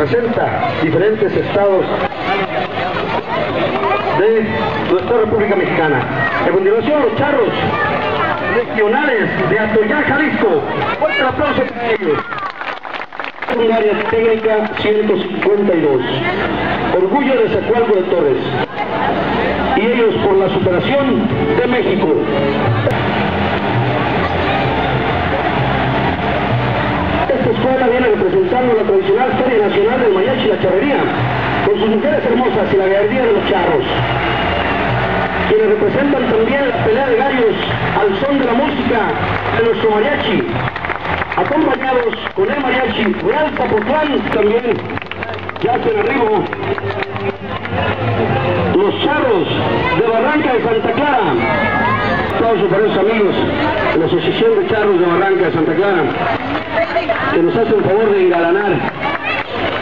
representa diferentes estados de nuestra República Mexicana. A continuación, los charros regionales de Atoyá, Jalisco. Fuerte aplauso para ellos. Secundaria técnica 152. Orgullo de Zacualco de Torres. Y ellos por la superación de México. Esta escuela viene representando la tradicional Feria Nacional del Mayachi y la Charrería, con sus mujeres hermosas y la gallardía de los charros quienes representan también la pelea de gallos al son de la música de nuestro mariachi, acompañados con el mariachi Real Zapotlán también, ya se arriba, los charros de Barranca de Santa Clara, aplausos para esos amigos la Asociación de Charros de Barranca de Santa Clara, que nos hacen el favor de engalanar,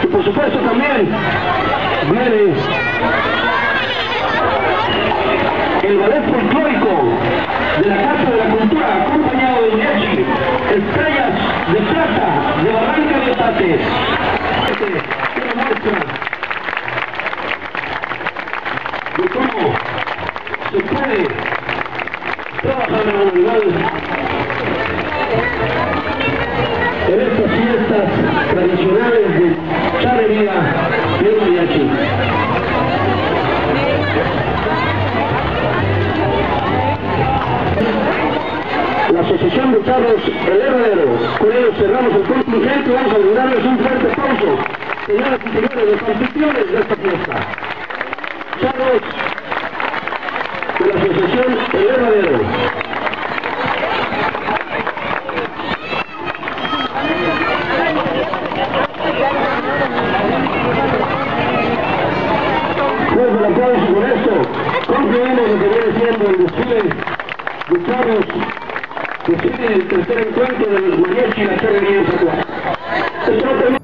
y por supuesto también viene el ballet folclórico de la Casa de la Cultura, acompañado de mariachi, estrellas de plata de Barranca de Tates. Muestra de cómo se puede trabajar en la humanidad y el mariachi. la Asociación de Charros El Herrero. Con ellos cerramos el contingente y vamos a brindarles un fuerte aplauso. Señoras y señores, los anfitriones de esta fiesta. Charros de la Asociación El Herrero. Pues el aplauso con esto, lo que viene siendo el desfile de el tercer encuentro del mariachi y la. Esto no termina